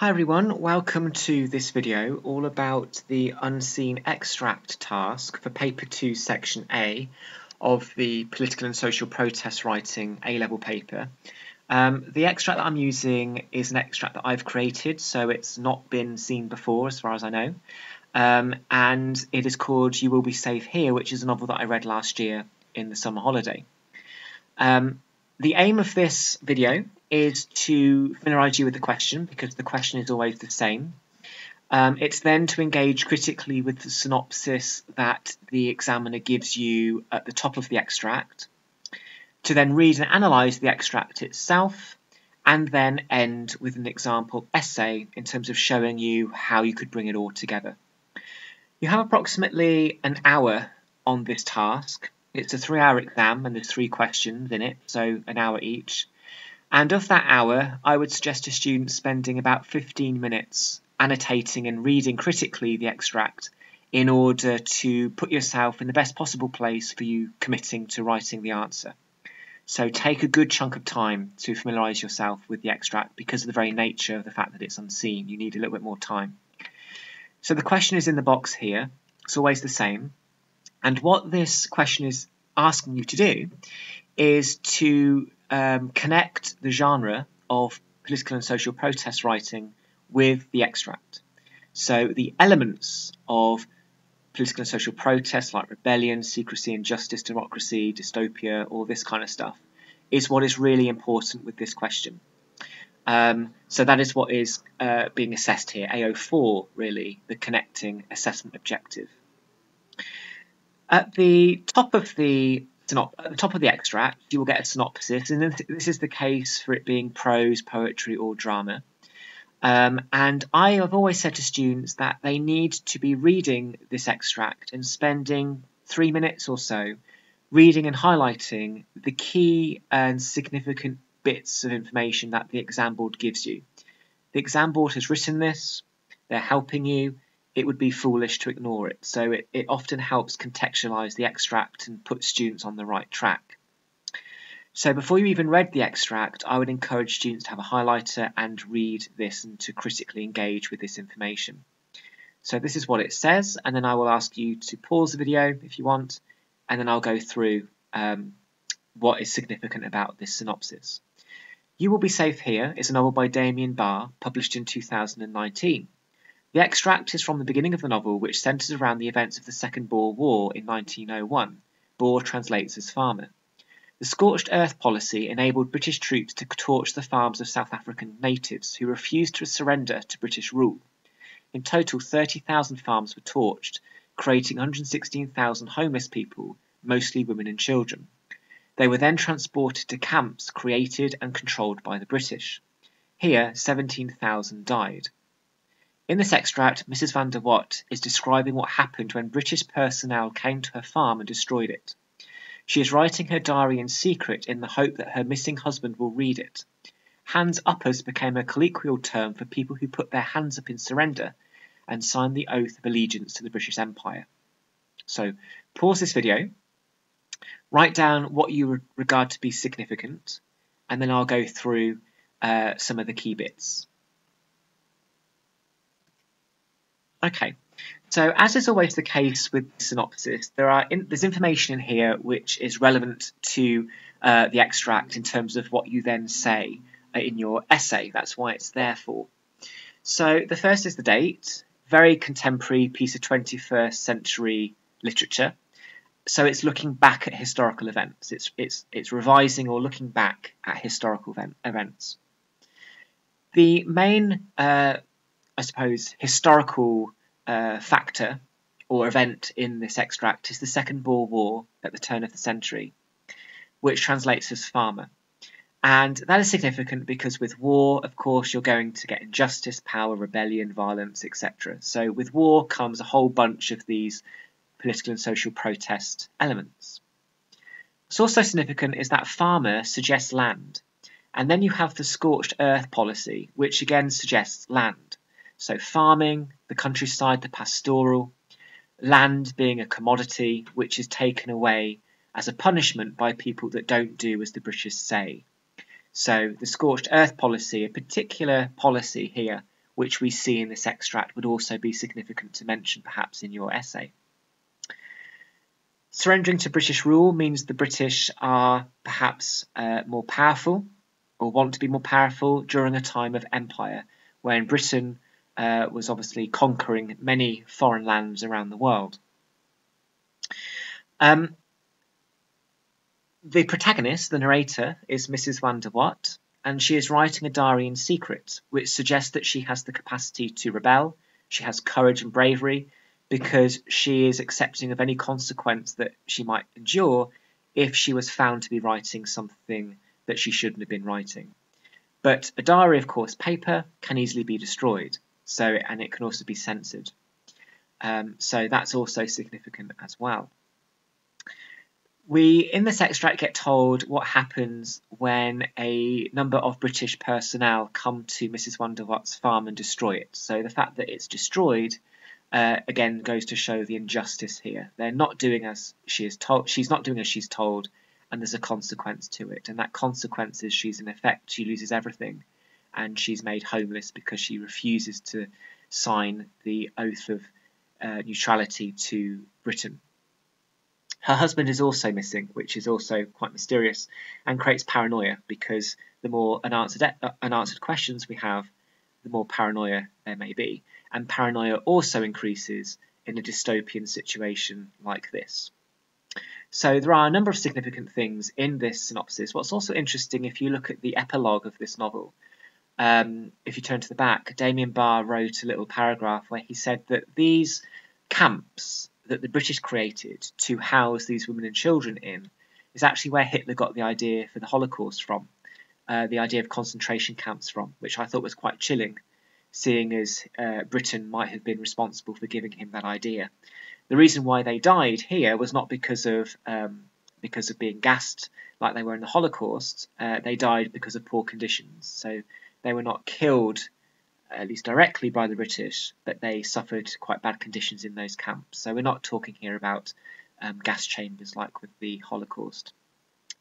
Hi everyone, welcome to this video all about the unseen extract task for paper 2 section A of the political and social protest writing A-level paper. Um, the extract that I'm using is an extract that I've created so it's not been seen before as far as I know um, and it is called You Will Be Safe Here which is a novel that I read last year in the summer holiday. Um, the aim of this video is to familiarise you with the question because the question is always the same. Um, it's then to engage critically with the synopsis that the examiner gives you at the top of the extract, to then read and analyse the extract itself, and then end with an example essay in terms of showing you how you could bring it all together. You have approximately an hour on this task, it's a three-hour exam and there's three questions in it, so an hour each. And of that hour, I would suggest to students spending about 15 minutes annotating and reading critically the extract in order to put yourself in the best possible place for you committing to writing the answer. So take a good chunk of time to familiarise yourself with the extract because of the very nature of the fact that it's unseen. You need a little bit more time. So the question is in the box here. It's always the same. And what this question is asking you to do is to um, connect the genre of political and social protest writing with the extract. So the elements of political and social protest like rebellion, secrecy, injustice, democracy, dystopia, all this kind of stuff is what is really important with this question. Um, so that is what is uh, being assessed here, AO4 really, the connecting assessment objective. At the top of the at the top of the extract, you will get a synopsis, and this is the case for it being prose, poetry, or drama. Um, and I have always said to students that they need to be reading this extract and spending three minutes or so reading and highlighting the key and significant bits of information that the exam board gives you. The exam board has written this, they're helping you, it would be foolish to ignore it. So it, it often helps contextualize the extract and put students on the right track. So before you even read the extract, I would encourage students to have a highlighter and read this and to critically engage with this information. So this is what it says, and then I will ask you to pause the video if you want, and then I'll go through um, what is significant about this synopsis. You Will Be Safe Here is a novel by Damian Barr, published in 2019. The extract is from the beginning of the novel, which centres around the events of the Second Boer War in 1901. Boer translates as farmer. The scorched earth policy enabled British troops to torch the farms of South African natives who refused to surrender to British rule. In total, 30,000 farms were torched, creating 116,000 homeless people, mostly women and children. They were then transported to camps created and controlled by the British. Here, 17,000 died. In this extract, Mrs. van der Walt is describing what happened when British personnel came to her farm and destroyed it. She is writing her diary in secret in the hope that her missing husband will read it. Hands uppers became a colloquial term for people who put their hands up in surrender and signed the oath of allegiance to the British Empire. So, pause this video, write down what you regard to be significant, and then I'll go through uh, some of the key bits. Okay, so as is always the case with synopsis, there are in, there's information in here which is relevant to uh, the extract in terms of what you then say uh, in your essay. That's why it's there for. So the first is the date, very contemporary piece of 21st century literature. So it's looking back at historical events. It's it's it's revising or looking back at historical event, events. The main uh, I suppose, historical uh, factor or event in this extract is the Second Boer War at the turn of the century, which translates as farmer. And that is significant because with war, of course, you're going to get injustice, power, rebellion, violence, etc. So with war comes a whole bunch of these political and social protest elements. What's also significant is that farmer suggests land. And then you have the scorched earth policy, which again suggests land. So farming, the countryside, the pastoral, land being a commodity which is taken away as a punishment by people that don't do as the British say. So the scorched earth policy, a particular policy here, which we see in this extract, would also be significant to mention perhaps in your essay. Surrendering to British rule means the British are perhaps uh, more powerful or want to be more powerful during a time of empire when Britain uh, was obviously conquering many foreign lands around the world. Um, the protagonist, the narrator, is Mrs. Van der Watt, and she is writing a diary in secret, which suggests that she has the capacity to rebel, she has courage and bravery, because she is accepting of any consequence that she might endure if she was found to be writing something that she shouldn't have been writing. But a diary, of course, paper can easily be destroyed, so and it can also be censored. Um, so that's also significant as well. We, in this extract, get told what happens when a number of British personnel come to Mrs. Van der Watt's farm and destroy it. So the fact that it's destroyed, uh, again, goes to show the injustice here. They're not doing as she is told. She's not doing as she's told, and there's a consequence to it. And that consequence is she's in effect she loses everything, and she's made homeless because she refuses to sign the oath of uh, neutrality to Britain. Her husband is also missing, which is also quite mysterious and creates paranoia because the more unanswered, uh, unanswered questions we have, the more paranoia there may be. And paranoia also increases in a dystopian situation like this. So there are a number of significant things in this synopsis. What's also interesting, if you look at the epilogue of this novel, um, if you turn to the back, Damian Barr wrote a little paragraph where he said that these camps that the British created to house these women and children in is actually where Hitler got the idea for the Holocaust from, uh, the idea of concentration camps from, which I thought was quite chilling, seeing as uh, Britain might have been responsible for giving him that idea. The reason why they died here was not because of um, because of being gassed like they were in the Holocaust. Uh, they died because of poor conditions. So they were not killed, at least directly, by the British, but they suffered quite bad conditions in those camps. So we're not talking here about um, gas chambers like with the Holocaust.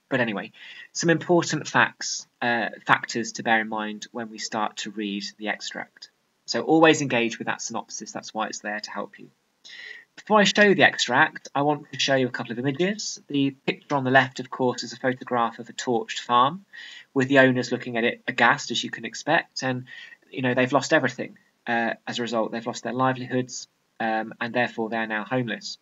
But anyway, some important facts, uh, factors to bear in mind when we start to read the extract. So always engage with that synopsis. That's why it's there to help you. Before I show you the extract, I want to show you a couple of images. The picture on the left, of course, is a photograph of a torched farm, with the owners looking at it aghast, as you can expect, and you know they've lost everything. Uh, as a result, they've lost their livelihoods, um, and therefore they're now homeless.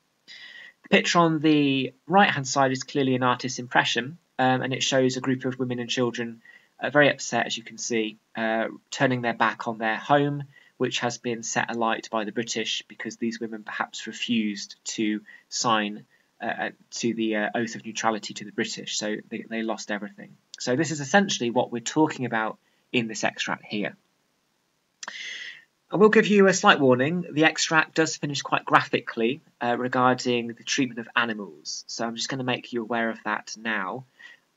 The picture on the right-hand side is clearly an artist's impression, um, and it shows a group of women and children uh, very upset, as you can see, uh, turning their back on their home which has been set alight by the British because these women perhaps refused to sign uh, uh, to the uh, oath of neutrality to the British, so they, they lost everything. So this is essentially what we're talking about in this extract here. I will give you a slight warning. The extract does finish quite graphically uh, regarding the treatment of animals, so I'm just going to make you aware of that now.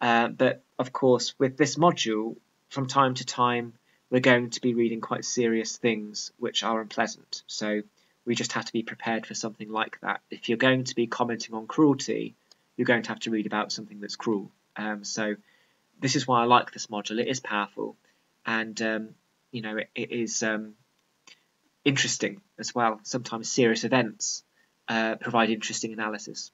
Uh, but of course, with this module, from time to time, we're going to be reading quite serious things which are unpleasant. So we just have to be prepared for something like that. If you're going to be commenting on cruelty, you're going to have to read about something that's cruel. Um, so this is why I like this module. It is powerful, and um, you know it, it is um, interesting as well. Sometimes serious events uh, provide interesting analysis.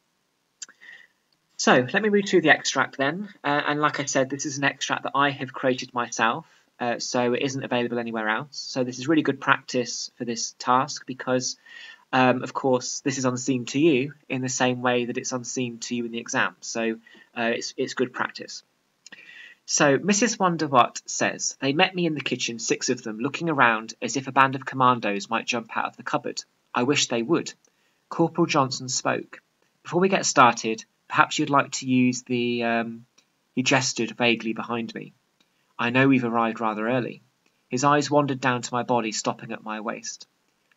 So let me read through the extract then. Uh, and like I said, this is an extract that I have created myself uh, so it isn't available anywhere else. So this is really good practice for this task because, um, of course, this is unseen to you in the same way that it's unseen to you in the exam. So uh, it's, it's good practice. So Mrs. Van der Watt says, They met me in the kitchen, six of them, looking around as if a band of commandos might jump out of the cupboard. I wish they would. Corporal Johnson spoke. Before we get started, perhaps you'd like to use the... Um, he gestured vaguely behind me. I know we've arrived rather early. His eyes wandered down to my body, stopping at my waist.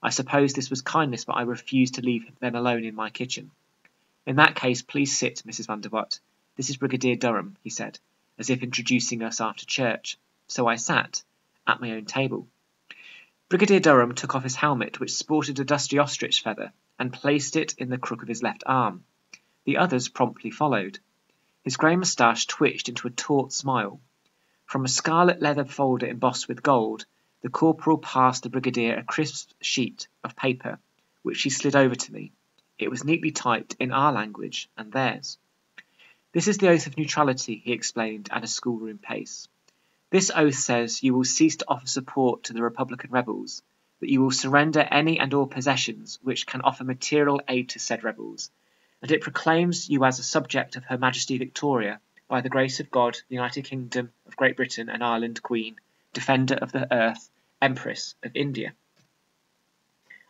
I suppose this was kindness, but I refused to leave them alone in my kitchen. In that case, please sit, Mrs. Van. This is Brigadier Durham, he said, as if introducing us after church. So I sat, at my own table. Brigadier Durham took off his helmet, which sported a dusty ostrich feather, and placed it in the crook of his left arm. The others promptly followed. His grey moustache twitched into a taut smile. From a scarlet leather folder embossed with gold, the corporal passed the brigadier a crisp sheet of paper, which he slid over to me. It was neatly typed in our language and theirs. This is the oath of neutrality, he explained at a schoolroom pace. This oath says you will cease to offer support to the Republican rebels, that you will surrender any and all possessions which can offer material aid to said rebels, and it proclaims you as a subject of Her Majesty Victoria, by the grace of God, the United Kingdom of Great Britain and Ireland Queen, Defender of the Earth, Empress of India.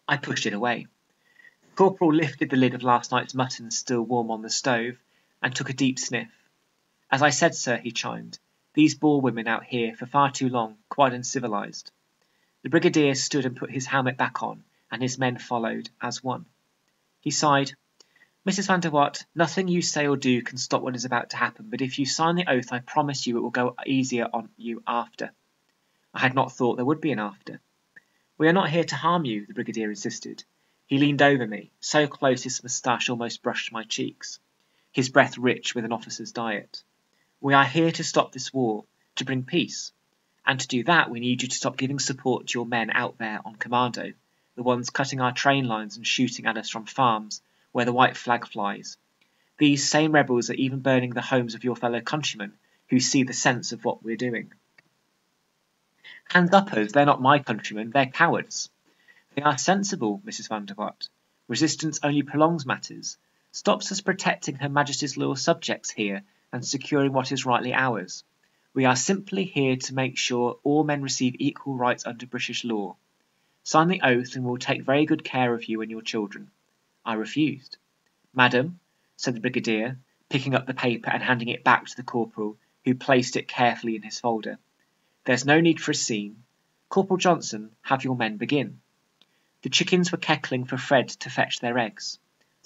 I pushed it away. The corporal lifted the lid of last night's mutton still warm on the stove, and took a deep sniff. As I said, sir, he chimed, these Boer women out here for far too long, quite uncivilized. The brigadier stood and put his helmet back on, and his men followed, as one. He sighed. Mrs. van der Watt, nothing you say or do can stop what is about to happen, but if you sign the oath I promise you it will go easier on you after. I had not thought there would be an after. We are not here to harm you, the brigadier insisted. He leaned over me, so close his moustache almost brushed my cheeks, his breath rich with an officer's diet. We are here to stop this war, to bring peace. And to do that, we need you to stop giving support to your men out there on commando, the ones cutting our train lines and shooting at us from farms where the white flag flies. These same rebels are even burning the homes of your fellow countrymen who see the sense of what we're doing. Hands uppers, they're not my countrymen, they're cowards. They are sensible, Mrs. van der. Resistance only prolongs matters, stops us protecting Her Majesty's loyal subjects here and securing what is rightly ours. We are simply here to make sure all men receive equal rights under British law. Sign the oath and we'll take very good care of you and your children. I refused. Madam, said the brigadier, picking up the paper and handing it back to the corporal, who placed it carefully in his folder. There's no need for a scene. Corporal Johnson, have your men begin. The chickens were cackling for Fred to fetch their eggs.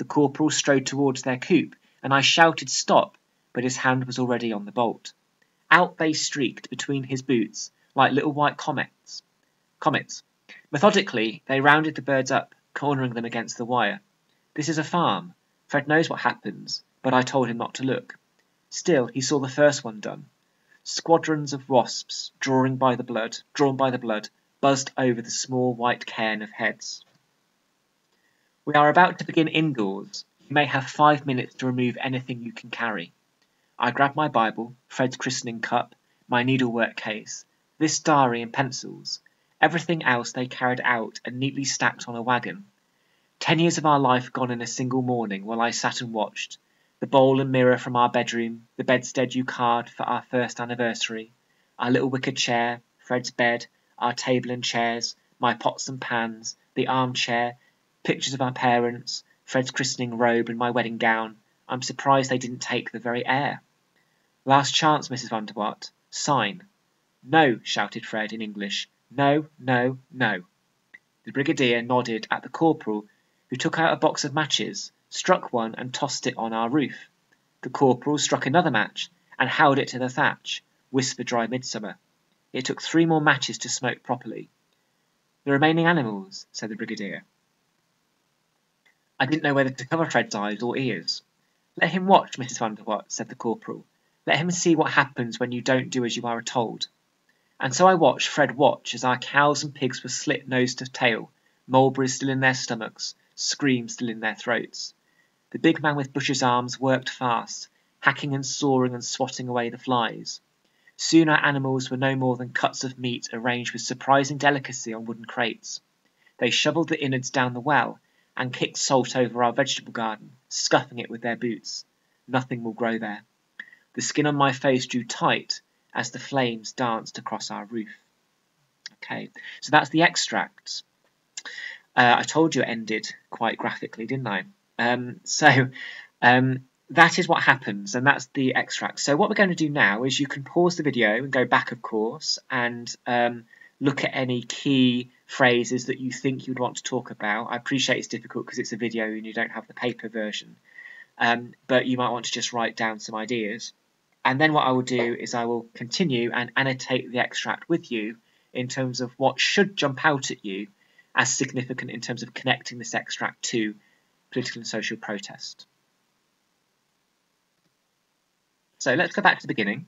The corporal strode towards their coop, and I shouted stop, but his hand was already on the bolt. Out they streaked between his boots, like little white comets. Comets. Methodically, they rounded the birds up, cornering them against the wire. This is a farm. Fred knows what happens, but I told him not to look. Still, he saw the first one done. Squadrons of wasps, drawing by the blood, drawn by the blood, buzzed over the small white cairn of heads. We are about to begin indoors. You may have five minutes to remove anything you can carry. I grabbed my Bible, Fred's christening cup, my needlework case, this diary and pencils. Everything else they carried out and neatly stacked on a wagon. Ten years of our life gone in a single morning while I sat and watched. The bowl and mirror from our bedroom, the bedstead you carved for our first anniversary, our little wicker chair, Fred's bed, our table and chairs, my pots and pans, the armchair, pictures of our parents, Fred's christening robe and my wedding gown. I'm surprised they didn't take the very air. Last chance, Mrs. van der Watt. Sign. No, shouted Fred in English. No, no, no. The brigadier nodded at the corporal, who took out a box of matches, struck one and tossed it on our roof. The corporal struck another match and held it to the thatch, whisper dry midsummer. It took three more matches to smoke properly. The remaining animals, said the brigadier. I didn't know whether to cover Fred's eyes or ears. Let him watch, Mrs. van der Watt, said the corporal. Let him see what happens when you don't do as you are told. And so I watched Fred watch as our cows and pigs were slit nose to tail, mulberries still in their stomachs, screams still in their throats. The big man with Bush's arms worked fast, hacking and sawing and swatting away the flies. Soon our animals were no more than cuts of meat arranged with surprising delicacy on wooden crates. They shovelled the innards down the well and kicked salt over our vegetable garden, scuffing it with their boots. Nothing will grow there. The skin on my face drew tight as the flames danced across our roof. Okay, so that's the extract. Uh, I told you it ended quite graphically, didn't I? Um, so um, that is what happens, and that's the extract. So what we're going to do now is you can pause the video and go back, of course, and um, look at any key phrases that you think you'd want to talk about. I appreciate it's difficult because it's a video and you don't have the paper version, um, but you might want to just write down some ideas. And then what I will do is I will continue and annotate the extract with you in terms of what should jump out at you as significant in terms of connecting this extract to political and social protest. So let's go back to the beginning.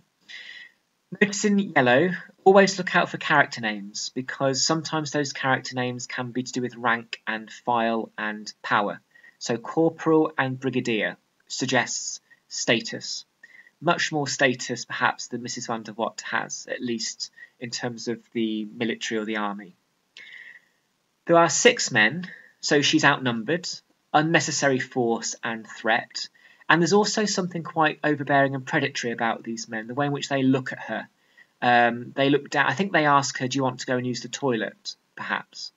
Notice in yellow, always look out for character names because sometimes those character names can be to do with rank and file and power. So corporal and brigadier suggests status. Much more status perhaps than Mrs. van der Watt has, at least in terms of the military or the army. There are six men, so she's outnumbered, unnecessary force and threat, and there's also something quite overbearing and predatory about these men, the way in which they look at her. Um, they look down. I think they ask her, "Do you want to go and use the toilet?" Perhaps,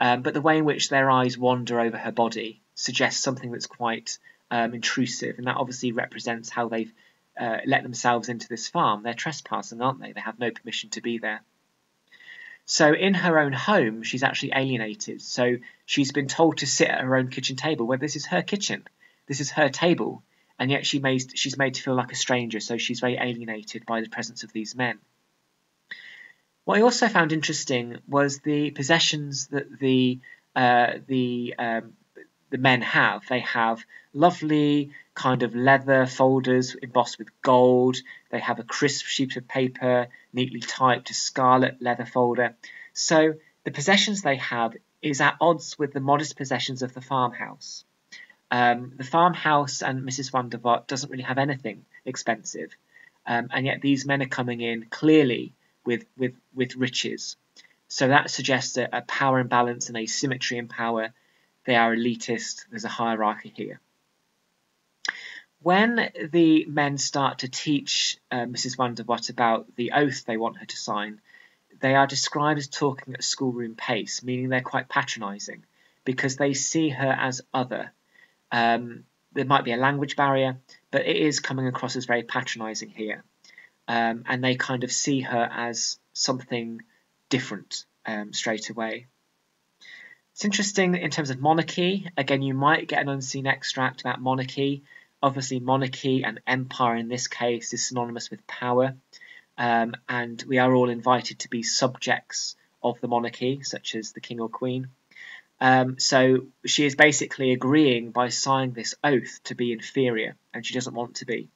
um, but the way in which their eyes wander over her body suggests something that's quite um, intrusive, and that obviously represents how they've uh, let themselves into this farm. They're trespassing, aren't they? They have no permission to be there. So in her own home, she's actually alienated. So she's been told to sit at her own kitchen table, where this is her kitchen. This is her table, and yet she made, she's made to feel like a stranger, so she's very alienated by the presence of these men. What I also found interesting was the possessions that the uh, the um, the men have. They have lovely kind of leather folders embossed with gold. They have a crisp sheet of paper, neatly typed, a scarlet leather folder. So the possessions they have is at odds with the modest possessions of the farmhouse. Um, the farmhouse and Mrs. van der doesn't really have anything expensive, um, and yet these men are coming in clearly with with with riches. So that suggests a, a power imbalance and asymmetry in power. They are elitist. There's a hierarchy here. When the men start to teach uh, Mrs. van der about the oath they want her to sign, they are described as talking at schoolroom pace, meaning they're quite patronising because they see her as other um, there might be a language barrier, but it is coming across as very patronising here. Um, and they kind of see her as something different um, straight away. It's interesting in terms of monarchy. Again, you might get an unseen extract about monarchy. Obviously, monarchy and empire in this case is synonymous with power. Um, and we are all invited to be subjects of the monarchy, such as the king or queen. Um, so she is basically agreeing by signing this oath to be inferior, and she doesn't want to be.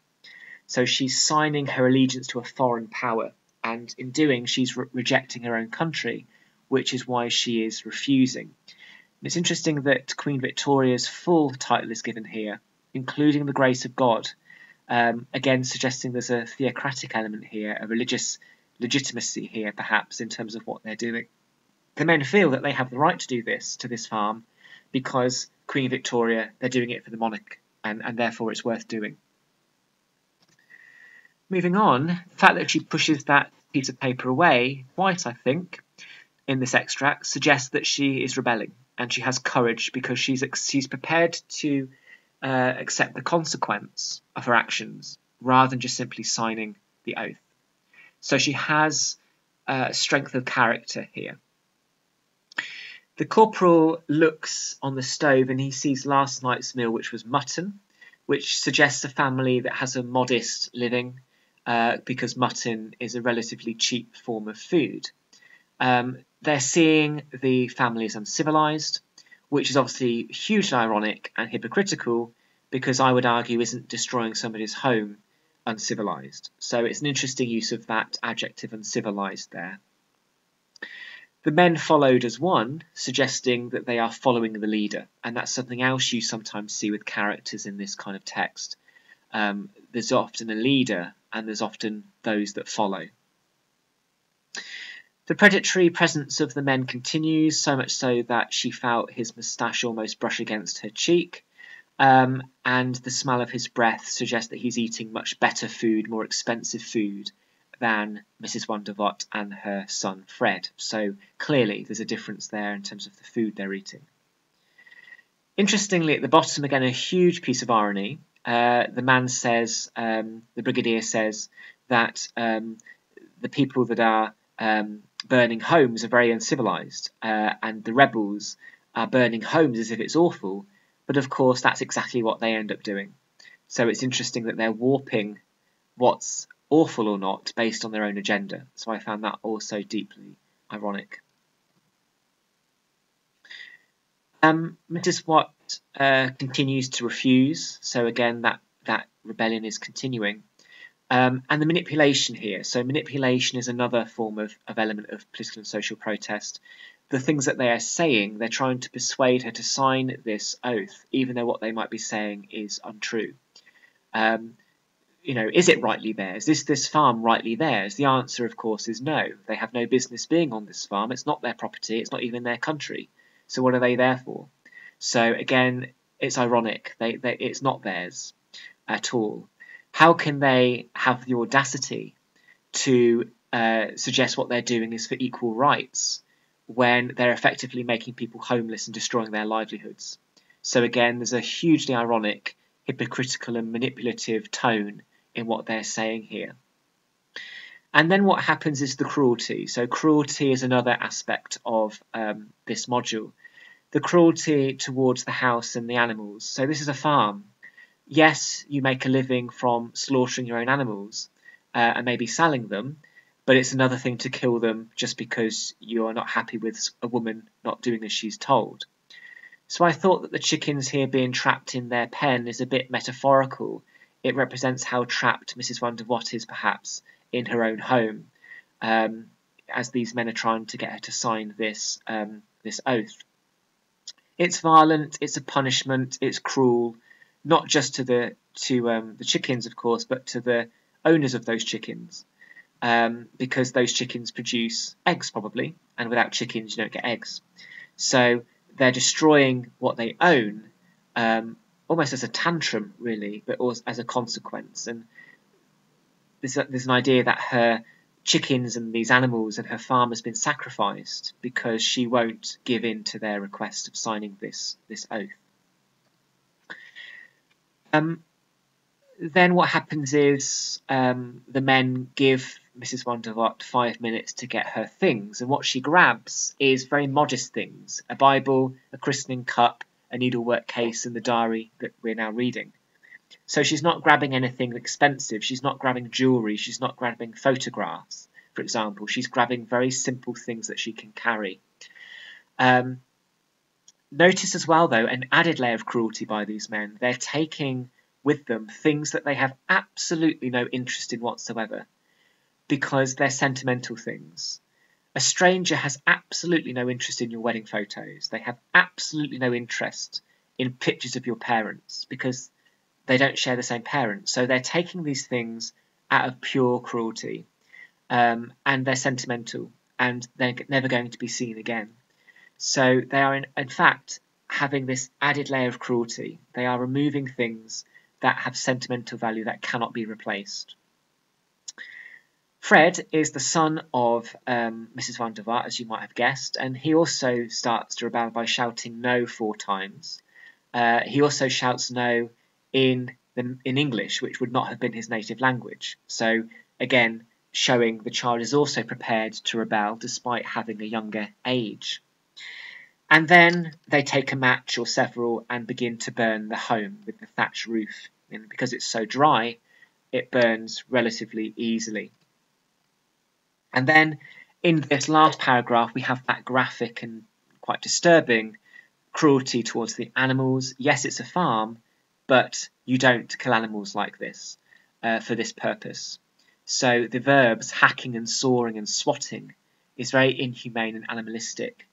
So she's signing her allegiance to a foreign power, and in doing, she's re rejecting her own country, which is why she is refusing. And it's interesting that Queen Victoria's full title is given here, including the grace of God, um, again suggesting there's a theocratic element here, a religious legitimacy here, perhaps, in terms of what they're doing. The men feel that they have the right to do this to this farm because Queen Victoria, they're doing it for the monarch, and, and therefore it's worth doing. Moving on, the fact that she pushes that piece of paper away, quite I think, in this extract, suggests that she is rebelling and she has courage because she's she's prepared to uh, accept the consequence of her actions rather than just simply signing the oath. So she has uh, strength of character here. The corporal looks on the stove and he sees last night's meal, which was mutton, which suggests a family that has a modest living uh, because mutton is a relatively cheap form of food. Um, they're seeing the family as uncivilized, which is obviously hugely ironic and hypocritical because I would argue isn't destroying somebody's home uncivilized. So it's an interesting use of that adjective uncivilized there. The men followed as one, suggesting that they are following the leader, and that's something else you sometimes see with characters in this kind of text. Um, there's often a leader, and there's often those that follow. The predatory presence of the men continues, so much so that she felt his moustache almost brush against her cheek, um, and the smell of his breath suggests that he's eating much better food, more expensive food, than Mrs. van der Watt and her son Fred. So clearly there's a difference there in terms of the food they're eating. Interestingly, at the bottom, again, a huge piece of irony. Uh, the man says, um, the brigadier says, that um, the people that are um, burning homes are very uncivilized, uh, and the rebels are burning homes as if it's awful. But of course, that's exactly what they end up doing. So it's interesting that they're warping what's awful or not based on their own agenda. So I found that also deeply ironic. Um, Mrs. Watt uh, continues to refuse, so again that, that rebellion is continuing. Um, and the manipulation here. So manipulation is another form of, of element of political and social protest. The things that they are saying, they're trying to persuade her to sign this oath, even though what they might be saying is untrue. Um, you know, is it rightly theirs? Is this farm rightly theirs? The answer, of course, is no. They have no business being on this farm. It's not their property. It's not even their country. So what are they there for? So again, it's ironic. They, they it's not theirs at all. How can they have the audacity to uh, suggest what they're doing is for equal rights when they're effectively making people homeless and destroying their livelihoods? So again, there's a hugely ironic, hypocritical, and manipulative tone in what they're saying here. And then what happens is the cruelty. So cruelty is another aspect of um, this module. The cruelty towards the house and the animals. So this is a farm. Yes, you make a living from slaughtering your own animals uh, and maybe selling them, but it's another thing to kill them just because you're not happy with a woman not doing as she's told. So I thought that the chickens here being trapped in their pen is a bit metaphorical it represents how trapped Mrs. Van der Watt is, perhaps, in her own home, um, as these men are trying to get her to sign this um, this oath. It's violent, it's a punishment, it's cruel, not just to the to um, the chickens, of course, but to the owners of those chickens, um, because those chickens produce eggs probably, and without chickens you don't get eggs. So they're destroying what they own um, almost as a tantrum, really, but also as a consequence. And there's, a, there's an idea that her chickens and these animals and her farm has been sacrificed because she won't give in to their request of signing this this oath. Um, then what happens is um, the men give Mrs. Van der Watt five minutes to get her things, and what she grabs is very modest things: a Bible, a christening cup, a needlework case and the diary that we're now reading. So she's not grabbing anything expensive, she's not grabbing jewellery, she's not grabbing photographs, for example. She's grabbing very simple things that she can carry. Um, notice as well, though, an added layer of cruelty by these men. They're taking with them things that they have absolutely no interest in whatsoever because they're sentimental things. A stranger has absolutely no interest in your wedding photos. They have absolutely no interest in pictures of your parents because they don't share the same parents. So they're taking these things out of pure cruelty um, and they're sentimental and they're never going to be seen again. So they are, in, in fact, having this added layer of cruelty. They are removing things that have sentimental value that cannot be replaced. Fred is the son of um, Mrs. Van der Waart, as you might have guessed, and he also starts to rebel by shouting no four times. Uh, he also shouts no in the, in English, which would not have been his native language. So again, showing the child is also prepared to rebel despite having a younger age. And then they take a match or several and begin to burn the home with the thatch roof. And because it's so dry, it burns relatively easily. And then in this last paragraph, we have that graphic and quite disturbing cruelty towards the animals. Yes, it's a farm, but you don't kill animals like this uh, for this purpose. So the verbs hacking and sawing and swatting is very inhumane and animalistic.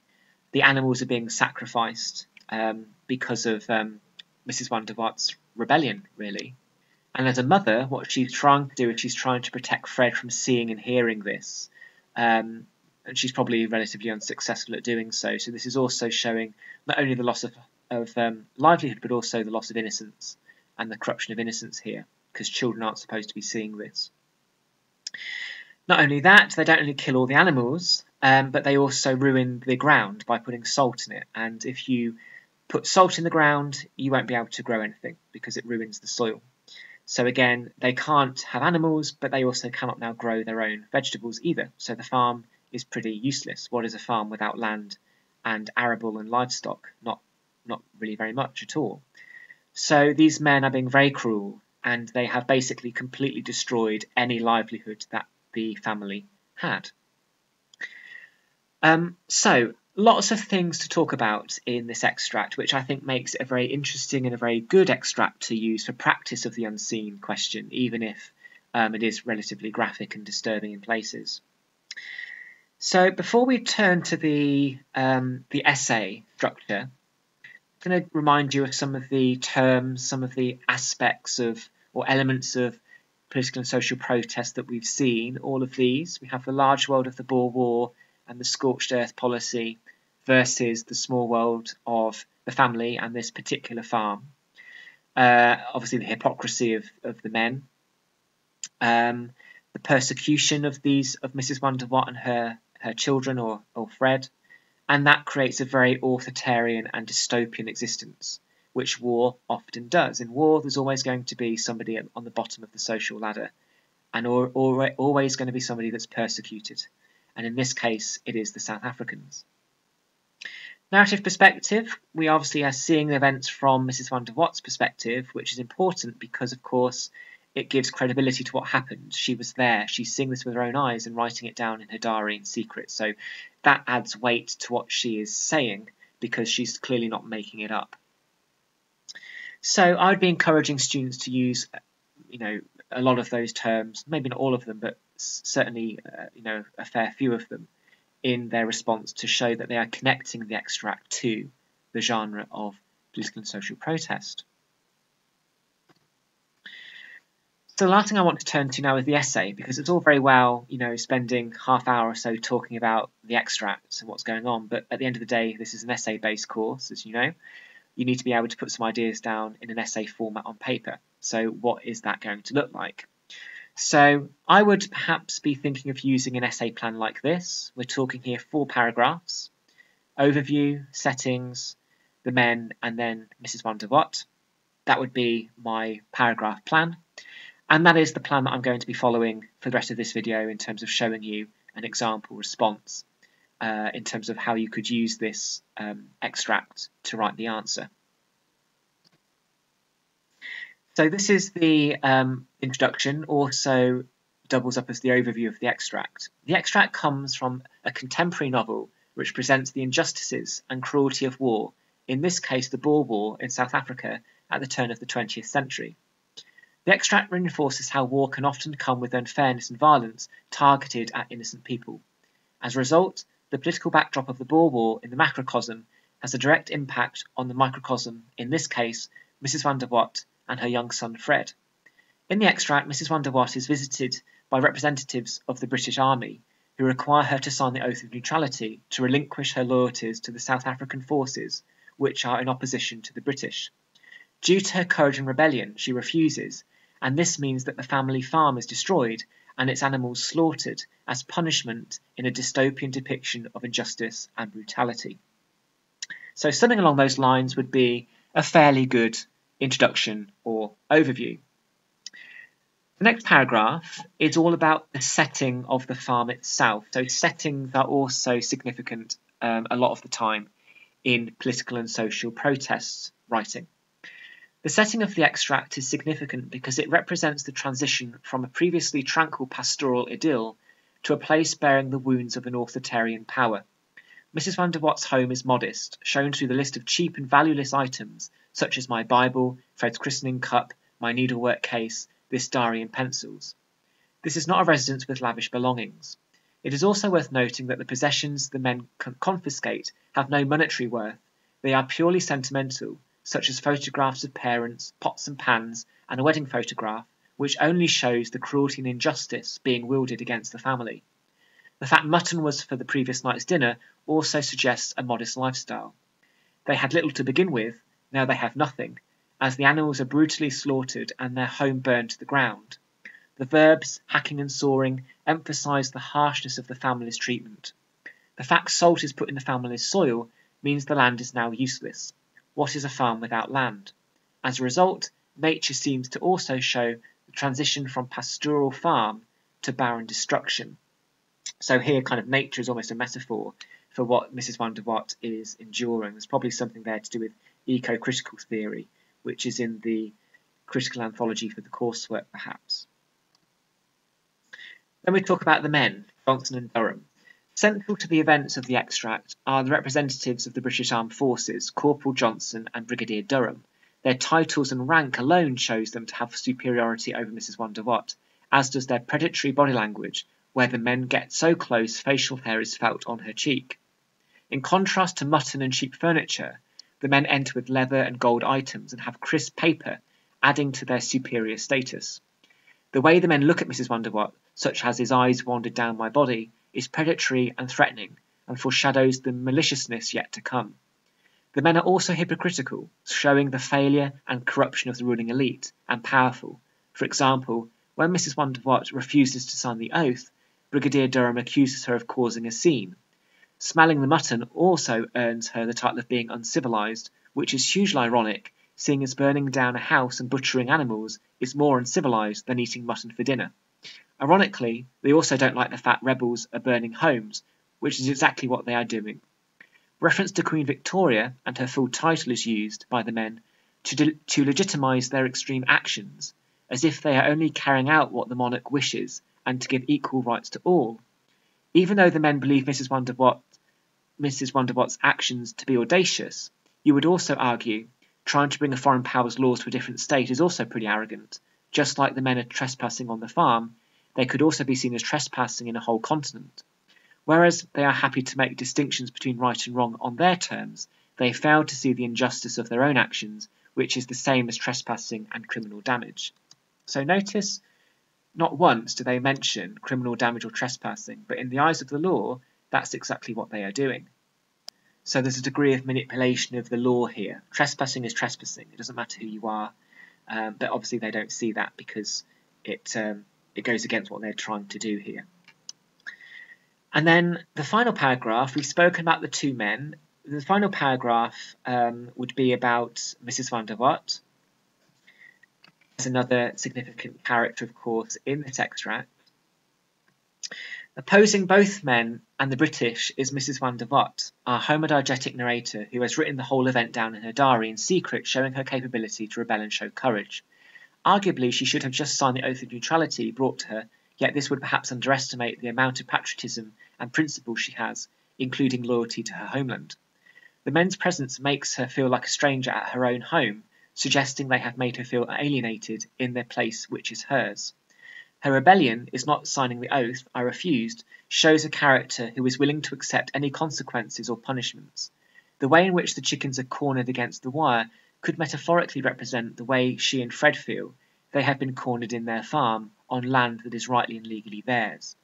The animals are being sacrificed um, because of um, Mrs. Van rebellion, really. And as a mother, what she's trying to do is she's trying to protect Fred from seeing and hearing this. Um, and she's probably relatively unsuccessful at doing so. So this is also showing not only the loss of, of um, livelihood, but also the loss of innocence and the corruption of innocence here, because children aren't supposed to be seeing this. Not only that, they don't only kill all the animals, um, but they also ruin the ground by putting salt in it. And if you put salt in the ground, you won't be able to grow anything because it ruins the soil. So again, they can't have animals, but they also cannot now grow their own vegetables either. So the farm is pretty useless. What is a farm without land and arable and livestock? Not, not really very much at all. So these men are being very cruel, and they have basically completely destroyed any livelihood that the family had. Um, so lots of things to talk about in this extract, which I think makes it a very interesting and a very good extract to use for practice of the unseen question, even if um, it is relatively graphic and disturbing in places. So before we turn to the, um, the essay structure, I'm going to remind you of some of the terms, some of the aspects of or elements of political and social protest that we've seen. All of these. We have the large world of the Boer War and the scorched earth policy versus the small world of the family and this particular farm. Uh, obviously, the hypocrisy of, of the men, um, the persecution of these of Mrs. der and her her children or, or Fred, and that creates a very authoritarian and dystopian existence, which war often does. In war, there's always going to be somebody on the bottom of the social ladder, and or, or, always going to be somebody that's persecuted. And in this case, it is the South Africans. Narrative perspective, we obviously are seeing the events from Mrs. van der Watt's perspective, which is important because, of course, it gives credibility to what happened. She was there. She's seeing this with her own eyes and writing it down in her diary in secret. So that adds weight to what she is saying because she's clearly not making it up. So I'd be encouraging students to use, you know, a lot of those terms, maybe not all of them, but certainly, uh, you know, a fair few of them in their response to show that they are connecting the extract to the genre of political and social protest. So the last thing I want to turn to now is the essay, because it's all very well, you know, spending half hour or so talking about the extracts and what's going on, but at the end of the day, this is an essay-based course, as you know. You need to be able to put some ideas down in an essay format on paper. So what is that going to look like? So I would perhaps be thinking of using an essay plan like this. We're talking here four paragraphs, overview, settings, the men, and then Mrs. van der Walt. That would be my paragraph plan. And that is the plan that I'm going to be following for the rest of this video in terms of showing you an example response uh, in terms of how you could use this um, extract to write the answer. So this is the um, introduction, also doubles up as the overview of the extract. The extract comes from a contemporary novel which presents the injustices and cruelty of war, in this case the Boer War in South Africa at the turn of the 20th century. The extract reinforces how war can often come with unfairness and violence targeted at innocent people. As a result, the political backdrop of the Boer War in the macrocosm has a direct impact on the microcosm, in this case, Mrs. van der Walt and her young son Fred. In the extract, Mrs. van der Walt is visited by representatives of the British Army who require her to sign the oath of neutrality to relinquish her loyalties to the South African forces, which are in opposition to the British. Due to her courage and rebellion, she refuses, and this means that the family farm is destroyed and its animals slaughtered as punishment in a dystopian depiction of injustice and brutality. So, something along those lines would be a fairly good introduction or overview. The next paragraph is all about the setting of the farm itself. So settings are also significant um, a lot of the time in political and social protests writing. The setting of the extract is significant because it represents the transition from a previously tranquil pastoral idyll to a place bearing the wounds of an authoritarian power. Mrs. van der Walt's home is modest, shown through the list of cheap and valueless items such as my Bible, Fred's christening cup, my needlework case, this diary and pencils. This is not a residence with lavish belongings. It is also worth noting that the possessions the men confiscate have no monetary worth. They are purely sentimental, such as photographs of parents, pots and pans, and a wedding photograph, which only shows the cruelty and injustice being wielded against the family. The fact mutton was for the previous night's dinner also suggests a modest lifestyle. They had little to begin with, now they have nothing, as the animals are brutally slaughtered and their home burned to the ground. The verbs hacking and sawing emphasize the harshness of the family's treatment. The fact salt is put in the family's soil means the land is now useless. What is a farm without land? As a result, nature seems to also show the transition from pastoral farm to barren destruction. So here, kind of nature is almost a metaphor for what Mrs. van der Walt is enduring. There's probably something there to do with eco-critical theory, which is in the critical anthology for the coursework, perhaps. Then we talk about the men, Johnson and Durham. Central to the events of the extract are the representatives of the British Armed Forces, Corporal Johnson and Brigadier Durham. Their titles and rank alone shows them to have superiority over Mrs. van der Walt, as does their predatory body language, where the men get so close facial hair is felt on her cheek. In contrast to mutton and cheap furniture, the men enter with leather and gold items and have crisp paper, adding to their superior status. The way the men look at Mrs. van der Watt, such as his eyes wandered down my body, is predatory and threatening, and foreshadows the maliciousness yet to come. The men are also hypocritical, showing the failure and corruption of the ruling elite and powerful. For example, when Mrs. van der Watt refuses to sign the oath, Brigadier Durham accuses her of causing a scene. Smelling the mutton also earns her the title of being uncivilized, which is hugely ironic seeing as burning down a house and butchering animals is more uncivilized than eating mutton for dinner. Ironically, they also don't like the fact rebels are burning homes, which is exactly what they are doing. Reference to Queen Victoria and her full title is used by the men to, to legitimize their extreme actions, as if they are only carrying out what the monarch wishes and to give equal rights to all. Even though the men believe Mrs. van der Watt, Mrs. van der Watt's actions to be audacious, you would also argue trying to bring a foreign power's laws to a different state is also pretty arrogant. Just like the men are trespassing on the farm, they could also be seen as trespassing in a whole continent. Whereas they are happy to make distinctions between right and wrong on their terms, they fail to see the injustice of their own actions, which is the same as trespassing and criminal damage. So notice, not once do they mention criminal damage or trespassing, but in the eyes of the law, that's exactly what they are doing. So there's a degree of manipulation of the law here. Trespassing is trespassing. It doesn't matter who you are. Um, but obviously they don't see that because it um, it goes against what they're trying to do here. And then the final paragraph, we've spoken about the two men. The final paragraph um, would be about Mrs. van der Watt. There's another significant character, of course, in this extract. Opposing both men and the British is Mrs. van der Watt, our homodiegetic narrator who has written the whole event down in her diary in secret showing her capability to rebel and show courage. Arguably, she should have just signed the oath of neutrality brought to her, yet this would perhaps underestimate the amount of patriotism and principle she has, including loyalty to her homeland. The men's presence makes her feel like a stranger at her own home, suggesting they have made her feel alienated in their place which is hers. Her rebellion is not signing the oath, I refused, shows a character who is willing to accept any consequences or punishments. The way in which the chickens are cornered against the wire could metaphorically represent the way she and Fred feel they have been cornered in their farm on land that is rightly and legally theirs.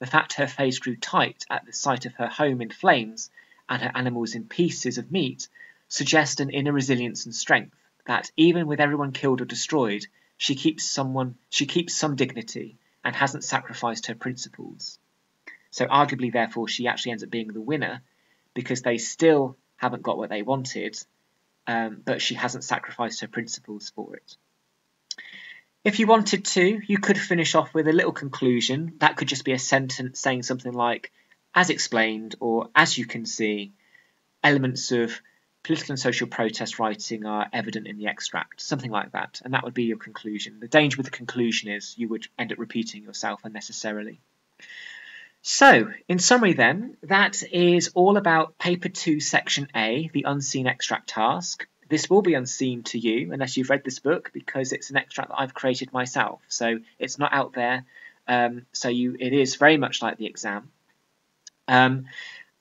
The fact her face grew tight at the sight of her home in flames and her animals in pieces of meat suggests an inner resilience and strength that, even with everyone killed or destroyed, she keeps someone she keeps some dignity and hasn't sacrificed her principles. So arguably, therefore, she actually ends up being the winner because they still haven't got what they wanted, um, but she hasn't sacrificed her principles for it. If you wanted to, you could finish off with a little conclusion. That could just be a sentence saying something like, as explained, or as you can see, elements of political and social protest writing are evident in the extract, something like that, and that would be your conclusion. The danger with the conclusion is you would end up repeating yourself unnecessarily. So, in summary then, that is all about Paper 2, Section A, the unseen extract task. This will be unseen to you unless you've read this book because it's an extract that I've created myself, so it's not out there. Um, so you, it is very much like the exam. Um,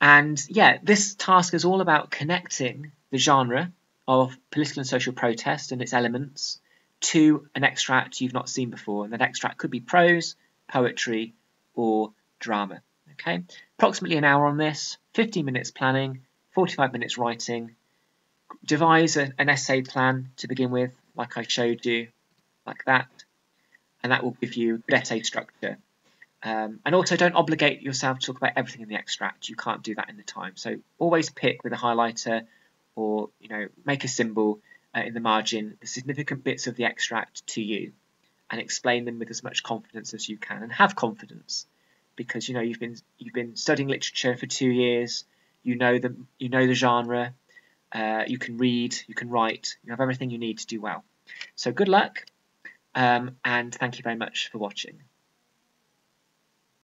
and yeah, this task is all about connecting the genre of political and social protest and its elements to an extract you've not seen before. And that extract could be prose, poetry, or drama. Okay, approximately an hour on this, 15 minutes planning, 45 minutes writing. Devise a, an essay plan to begin with, like I showed you, like that, and that will give you a good essay structure. Um, and also don't obligate yourself to talk about everything in the extract. You can't do that in the time. So always pick with a highlighter or you know make a symbol uh, in the margin the significant bits of the extract to you and explain them with as much confidence as you can and have confidence. Because you know you've been you've been studying literature for two years. You know the you know the genre. Uh, you can read you can write. You have everything you need to do well. So good luck um, and thank you very much for watching